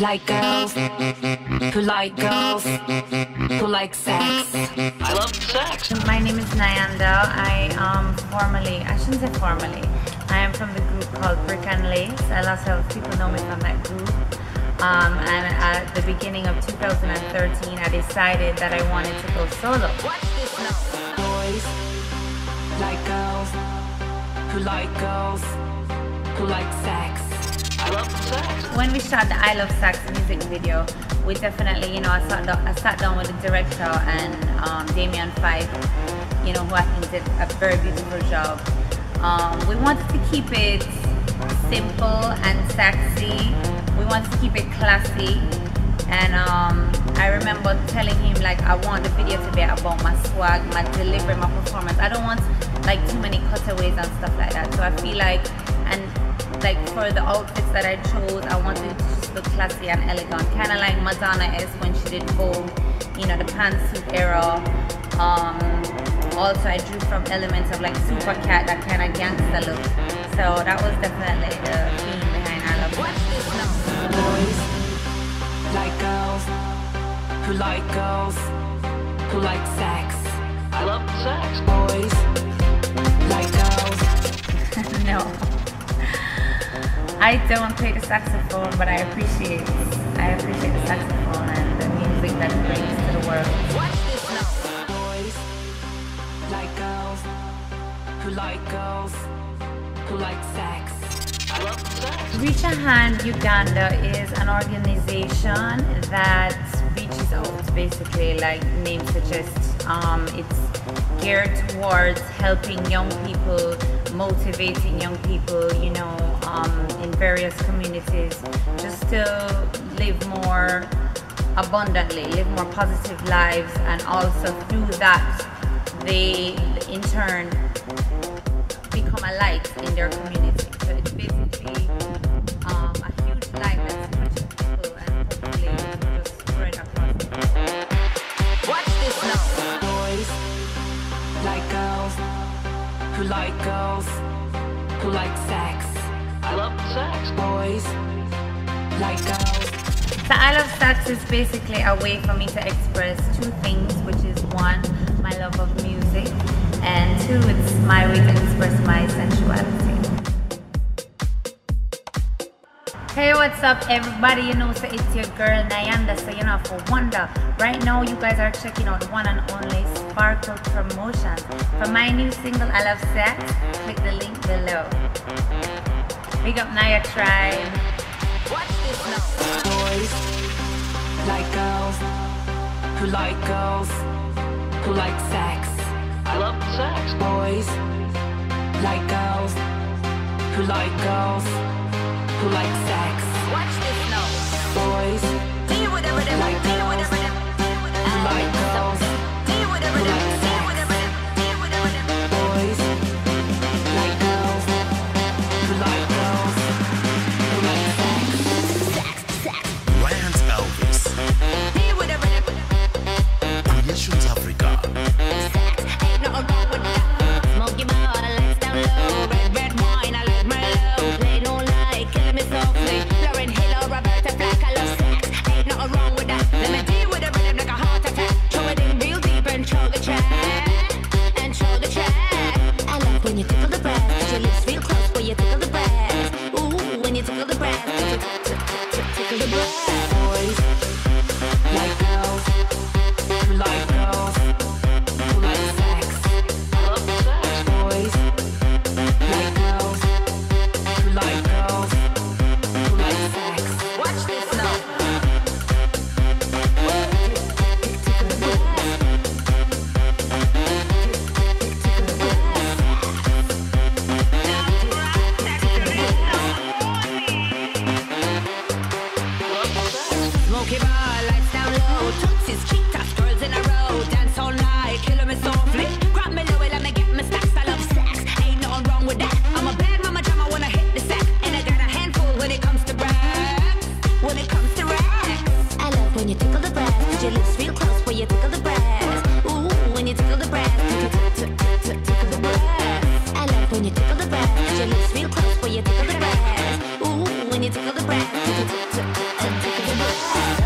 Like girls, who like girls, who like sex. I love sex. My name is Nyanda. I um formerly, I shouldn't say formally, I am from the group called Brick and Lace. A lot of people know me from that group. Um, and at the beginning of 2013, I decided that I wanted to go solo. Boys, like girls, who like girls, who like sex. I love sex. When we shot the I Love Sax music video, we definitely, you know, I sat down, I sat down with the director and um, Damian Fife, you know, who I think did a very beautiful job. Um, we wanted to keep it simple and sexy. We wanted to keep it classy. And um, I remember telling him like I want the video to be about my swag, my delivery, my performance. I don't want like too many cutaways and stuff like that. So I feel like and like for the outfits that I chose, I wanted to just look classy and elegant, kind of like Madonna is when she did Vogue, you know, the pantsuit era. Um, also, I drew from elements of like Super Cat, that kind of gangster look. So that was definitely the theme behind I Love Sax. Boys, like girls, who like girls, who like sex. I love sex. Boys, like girls. No. I don't play the saxophone, but I appreciate I appreciate the saxophone and the music that it brings to the world. Boys, like girls, who like girls, who like sex. Sex. Reach a Hand Uganda is an organization that reaches out basically like name suggests. Um, it's geared towards helping young people, motivating young people, you know, um, in various communities just to live more abundantly, live more positive lives, and also through that, they in turn become a light in their community. So it's basically who like girls, who like sex. I love sex. Boys, like girls. So I Love Sax is basically a way for me to express two things, which is one, my love of music, and two, it's my way to express my sensuality. What's up, everybody? You know, so it's your girl Nyanda. So you know, for wonder, right now you guys are checking out one and only Sparkle Promotion for my new single "I Love Sax." Click the link below. Big up NyaTribe. Watch this now. Boys, like girls, who like girls, who like sex. I love sex. Boys, like girls, who like girls, who like sex. Watch when you tickle the breath. Put your lips real close where you tickle the breath. Ooh, when you tickle the breath. Tickle, tickle, tickle the breath. I when you tickle the breath. Put your lips real close you tickle the. Ooh, when you tickle the. Tickle, tickle, tickle the breath.